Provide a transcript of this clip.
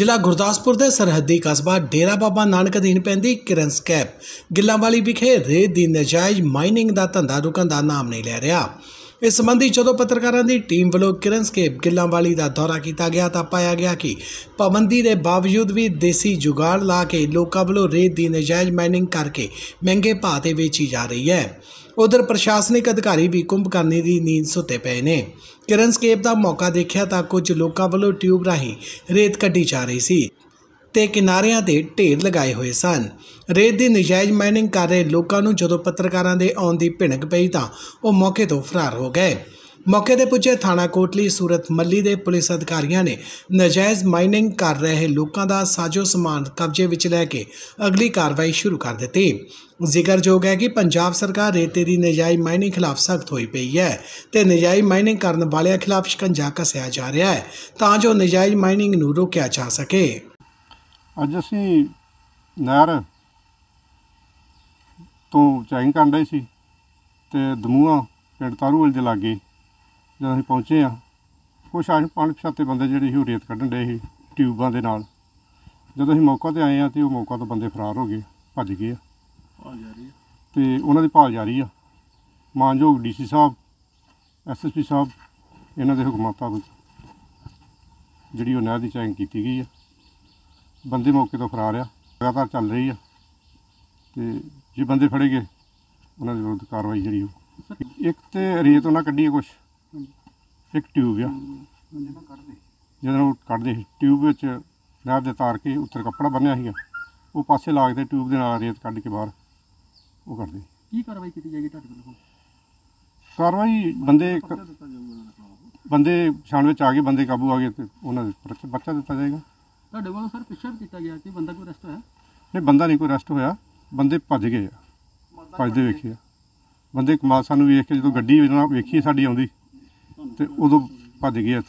ਜ਼ਿਲ੍ਹਾ ਗੁਰਦਾਸਪੁਰ ਦੇ ਸਰਹੱਦੀ ਕਸਬਾ ਡੇਰਾ ਬਾਬਾ ਨਾਨਕ ਅਧੀਨ ਪੈਂਦੀ ਕਿਰਨ ਸਕੈਪ। ਗਿੱਲਾਂਵਾਲੀ ਵਿਖੇ ਰੇਤ ਦੀ ਨਜਾਇਜ਼ ਮਾਈਨਿੰਗ ਦਾ ਧੰਦਾ ਰੁਕਣ ਦਾ ਨਾਮ ਨਹੀਂ ਲੈ ਰਿਹਾ। ਇਸ ਸੰਬੰਧੀ ਜਦੋਂ ਪੱਤਰਕਾਰਾਂ ਦੀ ਟੀਮ ਵੱਲੋਂ ਕਿਰਨ ਸਕੇਪ ਗਿੱਲਾਂਵਾਲੀ ਦਾ ਦੌਰਾ ਕੀਤਾ ਗਿਆ ਤਾਂ ਪਾਇਆ ਗਿਆ ਕਿ ਪਾਬੰਦੀ ਦੇ ਬਾਵਜੂਦ ਵੀ ਦੇਸੀ ਜੁਗਾੜ ਲਾ ਕੇ ਲੋਕਾਂ ਵੱਲੋਂ ਰੇਤ ਦੀ ਨਜਾਇਜ਼ ਮਾਈਨਿੰਗ ਕਰਕੇ ਮਹਿੰਗੇ ਭਾਅ ਤੇ ਵੇਚੀ ਜਾ ਰਹੀ ਹੈ। ਉਧਰ ਪ੍ਰਸ਼ਾਸਨਿਕ ਅਧਿਕਾਰੀ ਵੀ ਕੁੰਭਕਰਨੀ ਦੀ ਨੀਂਦ ਸੁੱਤੇ ਪਏ ਨੇ। ਕਿਰਨਸਕੇਪ ਦਾ ਮੌਕਾ ਦੇਖਿਆ ਤਾਂ ਕੁਝ ਲੋਕਾਂ ਵੱਲੋਂ ਟਿਊਬ ਰਾਹੀਂ ਰੇਤ ਕੱਢੀ ਜਾ ਰਹੀ ਸੀ। ਤੇ ਕਿਨਾਰਿਆਂ ਤੇ ਢੇਰ ਲਗਾਏ ਹੋਏ ਸਨ। ਰੇਤ ਦੀ ਨਜਾਇਜ਼ ਮਾਈਨਿੰਗ ਕਰ ਰਹੇ ਲੋਕਾਂ ਨੂੰ ਜਦੋਂ ਪੱਤਰਕਾਰਾਂ ਦੇ ਆਉਣ ਦੀ ਭਿਣਕ ਪਈ ਤਾਂ ਉਹ ਮੌਕੇ ਤੋਂ ਫਰਾਰ ਹੋ ਗਏ। ਮੌਕੇ ਤੇ ਪੁੱਜੇ ਥਾਣਾ ਕੋਟਲੀ ਸੂਰਤ ਮੱਲੀ ਦੇ ਪੁਲਿਸ ਅਧਿਕਾਰੀਆਂ ਨੇ ਨਜਾਇਜ਼ ਮਾਈਨਿੰਗ ਕਰ ਰਹੇ ਲੋਕਾਂ ਦਾ ਸਾਜੋ ਸਮਾਨ ਕਬਜ਼ੇ ਵਿੱਚ ਲੈ ਕੇ ਅਗਲੀ ਕਾਰਵਾਈ ਸ਼ੁਰੂ ਕਰ ਦਿੱਤੀ। ਜ਼ਿਕਰਯੋਗ ਹੈ ਕਿ ਪੰਜਾਬ ਸਰਕਾਰ ਰੇਤੇ ਦੀ ਨਜਾਇਜ਼ ਮਾਈਨਿੰਗ ਖਿਲਾਫ ਸਖਤ ਹੋਈ ਪਈ ਹੈ ਤੇ ਨਜਾਇਜ਼ ਮਾਈਨਿੰਗ ਕਰਨ ਵਾਲਿਆਂ ਖਿਲਾਫ ਸ਼ਿਕੰਜਾ ਕੱਸਿਆ ਜਾ ਰਿਹਾ ਹੈ ਤਾਂ ਜੋ ਨਜਾਇਜ਼ ਮਾਈਨਿੰਗ ਨੂੰ ਰੋਕਿਆ ਜਾ ਸਕੇ। ਅੱਜ ਅਸੀਂ ਨਹਿਰ ਤੋਂ ਚੈਕਿੰਗ ਕਰਨ ਡਏ ਸੀ ਤੇ ਦਮੂਆ ਪਿੰਡ ਤਾਰੂਵਾਲ ਦੇ ਲਾਗੇ ਜਦੋਂ ਅਸੀਂ ਪਹੁੰਚੇ ਆ ਕੁਛ ਆਣ ਪੰਜ ਛੱਤੇ ਬੰਦੇ ਜਿਹੜੇ ਸੀ ਰੇਤ ਕੱਢਣ ਡਏ ਸੀ ਟਿਊਬਾਂ ਦੇ ਨਾਲ। ਜਦੋਂ ਅਸੀਂ ਮੌਕਾ ਤੇ ਆਏ ਆ ਤੇ ਉਹ ਮੌਕਾ ਤੋਂ ਬੰਦੇ ਫਰਾਰ ਹੋ ਗਏ ਭੱਜ ਗਏ ਆ। ਤੇ ਉਹਨਾਂ ਦੀ ਭਾਲ ਜਾਰੀ ਆ। ਮਾਨਯੋਗ ਡੀਸੀ ਸਾਹਿਬ ਐਸਐਸਪੀ ਸਾਹਿਬ ਇਹਨਾਂ ਦੇ ਹੁਕਮਾਂ ਮੁਤਾਬਕ ਜਿਹੜੀ ਉਹ ਨਹਿਰ ਦੀ ਚੈਕਿੰਗ ਕੀਤੀ ਗਈ ਆ। ਬੰਦੇ ਮੌਕੇ ਤੋਂ ਫਰਾਰ ਆ ਲਗਾਤਾਰ ਚੱਲ ਰਹੀ ਆ ਤੇ ਜੇ ਬੰਦੇ ਫੜੇ ਗਏ ਉਹਨਾਂ ਦੇ ਵਿਰੁੱਧ ਕਾਰਵਾਈ ਜਿਹੜੀ ਉਹ ਇੱਕ ਤੇ ਰੇਤ ਉਹਨਾਂ ਕੱਢੀ ਕੁਛ ਇੱਕ ਟਿਊਬ ਆ। ਨਾਲ ਉਹ ਕੱਢਦੇ ਟਿਊਬ ਵਿੱਚ ਨਹਿਰ ਦੇ ਤਾਰ ਕੇ ਉੱਤਰ ਕੱਪੜਾ ਬੰਨਿਆ ਸੀਗਾ। ਉਹ ਪਾਸੇ ਲਾ ਕੇ ਟਿਊਬ ਦੇ ਨਾਲ ਰੇਤ ਕੱਢ ਕੇ ਬਾਹਰ ਉਹ ਕਰਦੇ ਕੀ ਕਾਰਵਾਈ ਕੀਤੀ ਜਾਏਗੀ ਤੁਹਾਡੇ ਵੱਲੋਂ ਕਾਰਵਾਈ ਬੰਦੇ ਬੰਦੇ ਛਾਣ ਵਿੱਚ ਆ ਗਏ ਬੰਦੇ ਕਾਬੂ ਆ ਗਏ ਤੇ ਉਹਨਾਂ ਦੇ ਪਰਚਾ ਬੱਚਾ ਦਿੱਤਾ ਜਾਏਗਾ। ਤੁਹਾਡੇ ਵੱਲੋਂ ਸਰ ਪਿੱਛਾ ਵੀ ਕੀਤਾ ਗਿਆ ਕਿ ਬੰਦਾ ਕੋਈ ਅਰੈਸਟ ਹੋਇਆ? ਨਹੀਂ ਬੰਦਾ ਨਹੀਂ ਕੋਈ ਅਰੈਸਟ ਹੋਇਆ। ਬੰਦੇ ਭੱਜ ਗਏ ਆ। ਭੱਜਦੇ ਵੇਖੇ ਆ। ਬੰਦੇ ਕਮਾਲ ਸਾਨੂੰ ਵੇਖ ਕੇ ਜਦੋਂ ਗੱਡੀ ਇਹਨਾਂ ਵੇਖੀ ਸਾਡੀ ਆਉਂਦੀ ਤੇ ਉਦੋਂ ਭੱਜ ਗਏ ਆ।